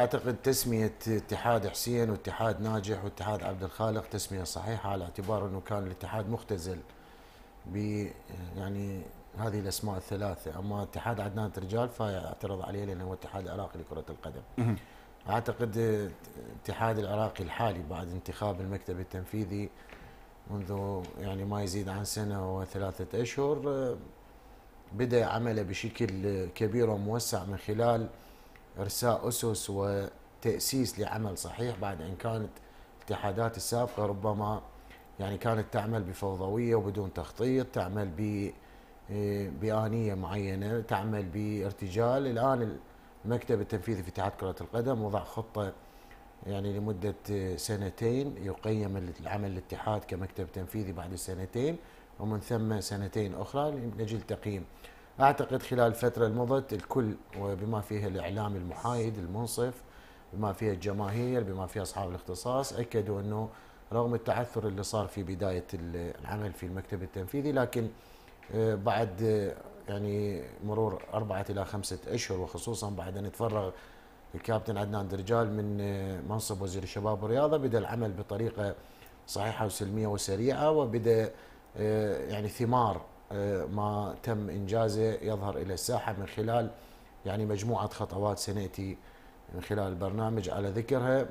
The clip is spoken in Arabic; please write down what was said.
أعتقد تسمية اتحاد حسين واتحاد ناجح واتحاد عبد الخالق تسمية صحيحة على اعتبار إنه كان الاتحاد مختزل ب يعني هذه الأسماء الثلاثة أما اتحاد عدنان رجال فاعترض عليه لأنه هو اتحاد عراقي لكرة القدم. أعتقد الاتحاد العراقي الحالي بعد انتخاب المكتب التنفيذي منذ يعني ما يزيد عن سنة وثلاثة أشهر بدأ عمله بشكل كبير وموسع من خلال إرساء أسس وتأسيس لعمل صحيح بعد إن كانت الاتحادات السابقة ربما يعني كانت تعمل بفوضوية وبدون تخطيط تعمل ب بآنية معينة تعمل بارتجال. الآن المكتب التنفيذي في اتحاد كرة القدم وضع خطة يعني لمدة سنتين يقيم العمل الاتحاد كمكتب تنفيذي بعد السنتين ومن ثم سنتين أخرى لأجل تقييم. أعتقد خلال الفترة المضت الكل وبما فيه الإعلام المحايد المنصف بما فيه الجماهير بما فيه أصحاب الاختصاص أكدوا أنه رغم التعثر اللي صار في بداية العمل في المكتب التنفيذي لكن آه، بعد آه، يعني مرور أربعة إلى خمسة أشهر وخصوصا بعد أن تفرغ الكابتن عدنان درجال من آه، منصب وزير الشباب والرياضة بدأ العمل بطريقة صحيحة وسلمية وسريعة وبدأ يعني ثمار ما تم إنجازه يظهر إلى الساحة من خلال يعني مجموعة خطوات سناتي من خلال البرنامج على ذكرها.